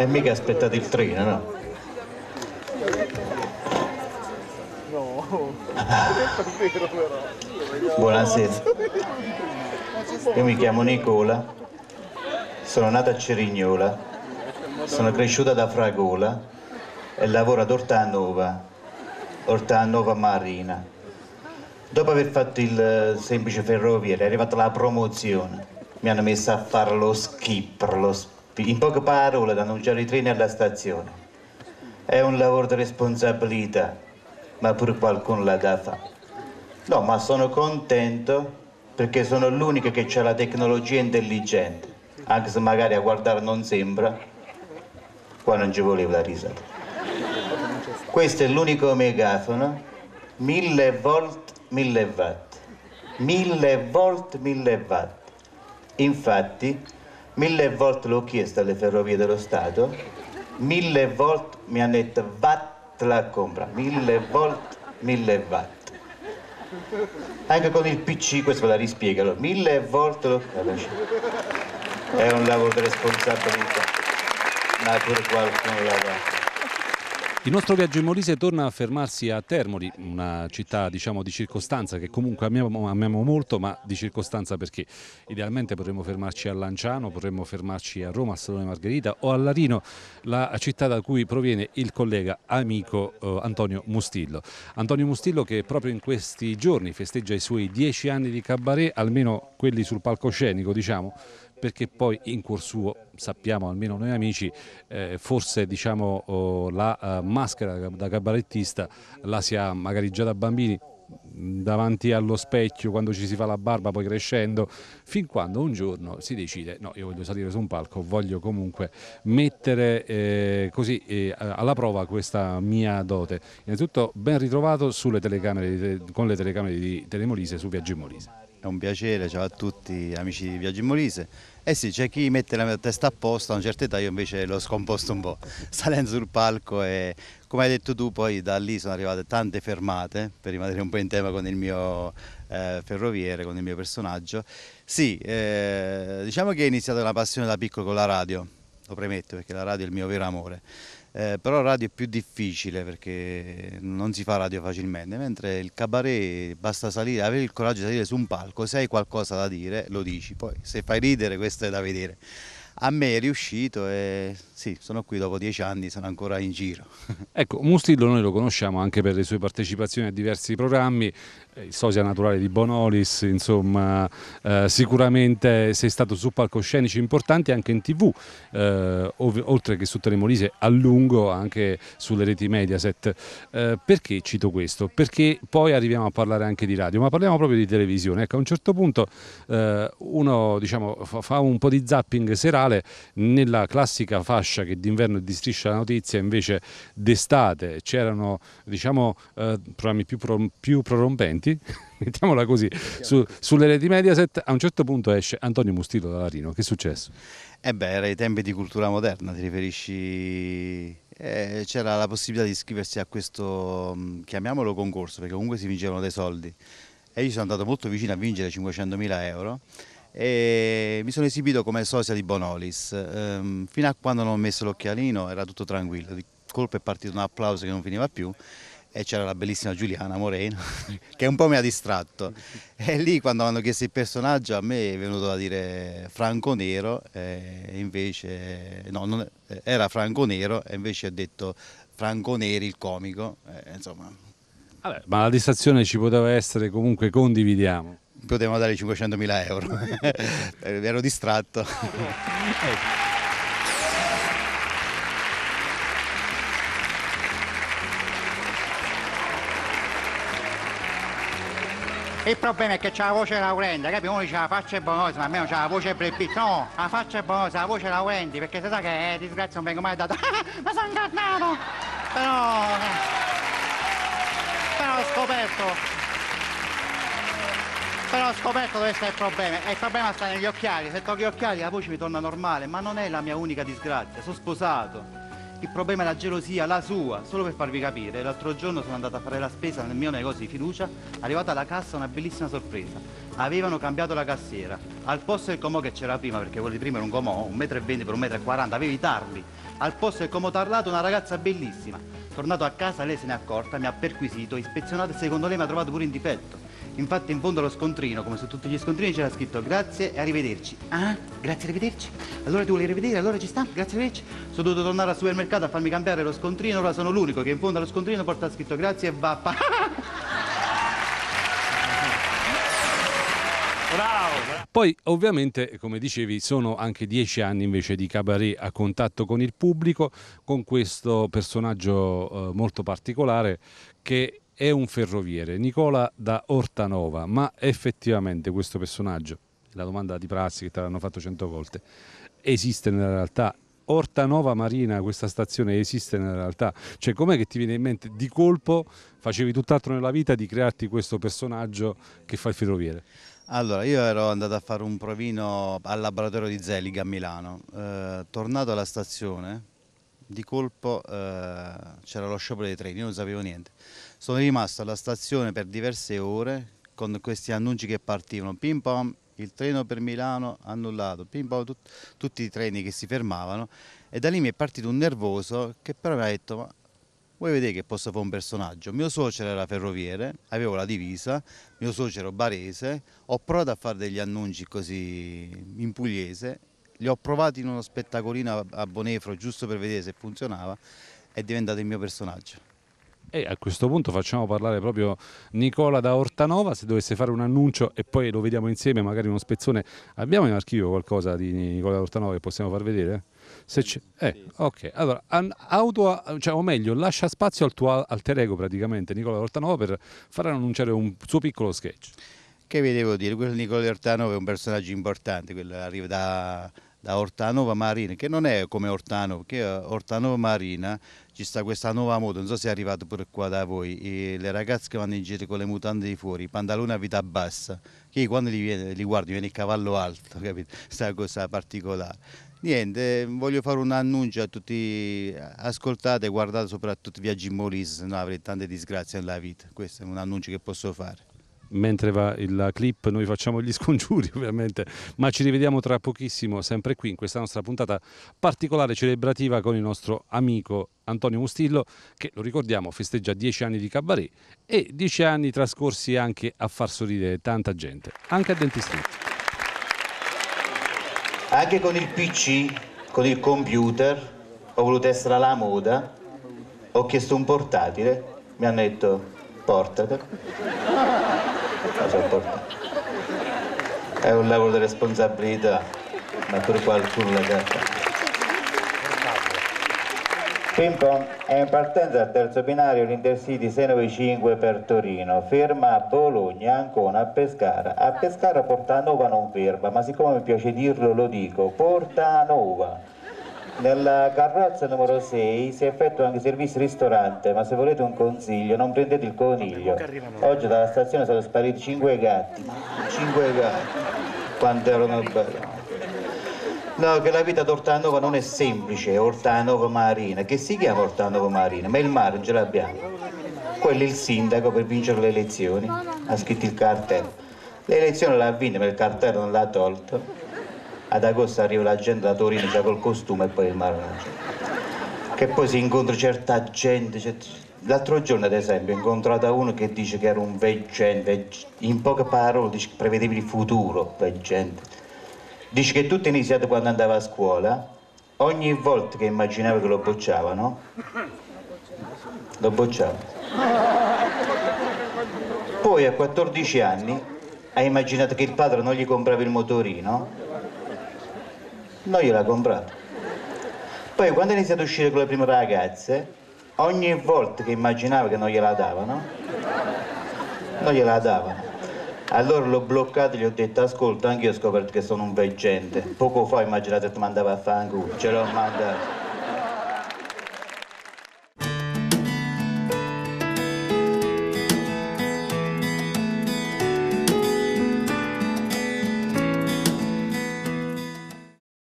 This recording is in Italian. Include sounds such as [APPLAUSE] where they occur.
E mica aspettate il treno, no? No. Buonasera. Io mi chiamo Nicola, sono nato a Cerignola, sono cresciuto da Fragola e lavoro ad Ortanova, Ortanova Marina. Dopo aver fatto il eh, semplice ferroviere è arrivata la promozione. Mi hanno messo a fare lo skipper, lo sp- in poche parole ad annunciare i treni alla stazione. È un lavoro di responsabilità, ma pure qualcuno la da fare. No, ma sono contento perché sono l'unico che ha la tecnologia intelligente, anche se magari a guardare non sembra, qua non ci voleva la risata. Questo è l'unico megafono, 1000 volt, 1000 watt, 1000 volt, 1000 watt. Infatti, 1000 volt l'ho chiesto alle ferrovie dello Stato, 1000 volt mi hanno detto watt la compra, 1000 volt, 1000 watt. Anche con il PC questo ve la rispiegalo, mille volte lo capisci? È un lavoro di responsabilità, ma pure qualcuno la dà. Il nostro viaggio in Molise torna a fermarsi a Termoli, una città diciamo di circostanza che comunque amiamo, amiamo molto, ma di circostanza perché idealmente potremmo fermarci a Lanciano, potremmo fermarci a Roma, a Salone Margherita o a Larino, la città da cui proviene il collega amico eh, Antonio Mustillo. Antonio Mustillo che proprio in questi giorni festeggia i suoi dieci anni di cabaret, almeno quelli sul palcoscenico diciamo, perché poi in cuor suo sappiamo almeno noi amici eh, forse diciamo oh, la uh, maschera da cabarettista la si ha magari già da bambini davanti allo specchio quando ci si fa la barba poi crescendo fin quando un giorno si decide no io voglio salire su un palco voglio comunque mettere eh, così eh, alla prova questa mia dote innanzitutto ben ritrovato telecamere, con le telecamere di Telemolise su Viaggio in Molise è un piacere, ciao a tutti amici di Viaggio in Molise. Eh sì, c'è chi mette la testa a posto a una certa età, io invece l'ho scomposto un po', [LAUGHS] salendo sul palco e come hai detto tu poi da lì sono arrivate tante fermate, per rimanere un po' in tema con il mio eh, ferroviere, con il mio personaggio. Sì, eh, diciamo che è iniziata una passione da piccolo con la radio, lo premetto perché la radio è il mio vero amore. Eh, però radio è più difficile perché non si fa radio facilmente, mentre il cabaret basta salire, avere il coraggio di salire su un palco, se hai qualcosa da dire lo dici, poi se fai ridere questo è da vedere. A me è riuscito e sì, sono qui dopo dieci anni, sono ancora in giro. [LAUGHS] Ecco, Mustillo noi lo conosciamo anche per le sue partecipazioni a diversi programmi, il sosia naturale di Bonolis, insomma eh, sicuramente sei stato su palcoscenici importanti anche in tv, eh, oltre che su Telemolise a lungo anche sulle reti Mediaset. Eh, perché cito questo? Perché poi arriviamo a parlare anche di radio, ma parliamo proprio di televisione. Ecco, a un certo punto eh, uno diciamo, fa un po' di zapping serale nella classica fascia che d'inverno è di striscia la notizia, invece d'estate c'erano diciamo, eh, programmi più, pro, più prorompenti commenti, [LAUGHS] mettiamola così, su, sulle reti Mediaset, a un certo punto esce Antonio Mustillo da Larino, che è successo? Eh beh, era i tempi di cultura moderna, ti riferisci... Eh, c'era la possibilità di iscriversi a questo, mm, chiamiamolo concorso, perché comunque si vincevano dei soldi. E io sono andato molto vicino a vincere 500.000 euro. E mi sono esibito come sosia di Bonolis. Ehm, fino a quando non ho messo l'occhialino era tutto tranquillo, di colpo è partito un applauso che non finiva più e c'era la bellissima Giuliana Moreno [LAUGHS] che un po' mi ha distratto. E lì quando hanno chiesto il personaggio a me è venuto da dire Franco Nero e invece no, non, era Franco Nero e invece ho detto Franco Neri il comico eh, insomma. Vabbè, ma la distrazione ci poteva essere comunque condividiamo. Potevamo dare 500.000 euro. [LAUGHS] [LAUGHS] Ero distratto Il problema è che c'ha la voce laurente, capi? Uno dice la faccia è bonosa, ma almeno c'ha la voce brepizza. No, la faccia è bonosa, la voce laurenti, perché si sa che eh, disgrazia non vengo mai dato. [LAUGHS] ma sono ingannato! Però. Però ho scoperto. Però ho scoperto dove sta il problema. E il problema sta negli occhiali. Se tolgo gli occhiali la voce mi torna normale, ma non è la mia unica disgrazia. Sono sposato. Il problema è la gelosia, la sua, solo per farvi capire. L'altro giorno sono andato a fare la spesa nel mio negozio di fiducia, arrivata alla cassa una bellissima sorpresa. Avevano cambiato la cassiera. Al posto del comò che c'era prima, perché quello di prima era un comò, 1,20 m per 1,40 m, avevi tarli. Al posto del comò tarlato una ragazza bellissima. Tornato a casa lei se n'è accorta, mi ha perquisito, ispezionato e secondo lei mi ha trovato pure in difetto. Infatti in fondo allo scontrino, come su tutti gli scontrini, c'era scritto grazie e arrivederci. Ah, grazie e arrivederci. Allora tu vuoi rivedere, allora ci sta, grazie arrivederci. Sono dovuto tornare al supermercato a farmi cambiare lo scontrino, ora sono l'unico che in fondo allo scontrino porta scritto grazie e va. [LAUGHS] Pa- Poi ovviamente, come dicevi, sono anche dieci anni invece di cabaret a contatto con il pubblico, con questo personaggio eh, molto particolare che è un ferroviere, Nicola da Ortanova, ma effettivamente questo personaggio, la domanda di prassi che te l'hanno fatto cento volte, esiste nella realtà? Ortanova Marina, questa stazione esiste nella realtà? Cioè com'è che ti viene in mente di colpo, facevi tutt'altro nella vita, di crearti questo personaggio che fa il ferroviere? Allora, io ero andato a fare un provino al laboratorio di Zelig a Milano. Eh, tornato alla stazione, di colpo eh, c'era lo sciopero dei treni, io non sapevo niente. Sono rimasto alla stazione per diverse ore con questi annunci che partivano, pim pam, il treno per Milano annullato, pim pam, tut, tutti i treni che si fermavano e da lì mi è partito un nervoso che però mi ha detto ma vuoi vedere che posso fare un personaggio? Mio suocero era ferroviere, avevo la divisa, mio suocero barese, ho provato a fare degli annunci così in pugliese, li ho provati in uno spettacolino a Bonefro giusto per vedere se funzionava, è diventato il mio personaggio. E a questo punto facciamo parlare proprio Nicola da Ortanova, se dovesse fare un annuncio e poi lo vediamo insieme, magari uno spezzone. Abbiamo in archivio qualcosa di Nicola da Ortanova che possiamo far vedere? Se c'è, eh, ok, allora, auto, cioè, o meglio, lascia spazio al tuo alter ego praticamente, Nicola da Ortanova, per far annunciare un suo piccolo sketch. Che vi devo dire, quello Nicola da Ortanova è un personaggio importante, quello arriva da da Ortanova Marina, che non è come Ortanova, perché Ortanova Marina ci sta questa nuova moda, non so se è arrivato pure qua da voi, e le ragazze che vanno in giro con le mutande di fuori, i pantaloni a vita bassa, che quando li, viene, li guardi viene il cavallo alto, [LAUGHS] capito? Questa cosa particolare. Niente, voglio fare un annuncio a tutti, ascoltate, guardate soprattutto Viaggi in Molise, se no avrete tante disgrazie nella vita, questo è un annuncio che posso fare mentre va il clip noi facciamo gli [LAUGHS] scongiuri ovviamente, ma ci rivediamo tra pochissimo sempre qui in questa nostra puntata particolare celebrativa con il nostro amico Antonio Mustillo che lo ricordiamo festeggia dieci anni di cabaret e dieci anni trascorsi anche a far sorridere tanta gente, anche a denti stretti. Anche con il PC, con il computer, ho voluto essere alla moda, ho chiesto un portatile, mi hanno detto portatelo la. È un lavoro di responsabilità, ma pure qualcuno la dà. Pimpon è in partenza al terzo binario l'Intercity 695 per Torino, ferma a Bologna, Ancona, a Pescara. A Pescara Portanova non ferma, ma siccome mi piace dirlo lo dico, Portanova. Nella carrozza numero 6 si effettua anche servizio ristorante, ma se volete un consiglio non prendete il coniglio. Oggi dalla stazione sono spariti 5 gatti. 5 gatti. Quanto erano belli. No, che la vita d'Ortanova non è semplice, è Ortanova Marina. Che si chiama Ortanova Marina? Ma il mare non ce l'abbiamo. Quello è il sindaco per vincere le elezioni. Ha scritto il cartello. Le elezioni l'ha vinta, ma il cartello non l'ha tolto ad agosto arriva la gente da Torino già col costume e poi il mare che poi si incontra certa gente certa... l'altro giorno ad esempio ho incontrato uno che dice che era un veggente in poche parole dice che prevedeva il futuro veggente dice che tutto è iniziato quando andava a scuola ogni volta che immaginava che lo bocciavano lo bocciava. Poi a 14 anni ha immaginato che il padre non gli comprava il motorino non gliel'ha comprato. Poi quando ha iniziato a uscire con le prime ragazze, ogni volta che immaginava che non gliela davano, non gliela davano. Allora l'ho bloccato e gli ho detto ascolta anche io ho scoperto che sono un veggente. Poco fa immaginate che ti mandava a fanculo, ce l'ho mandato.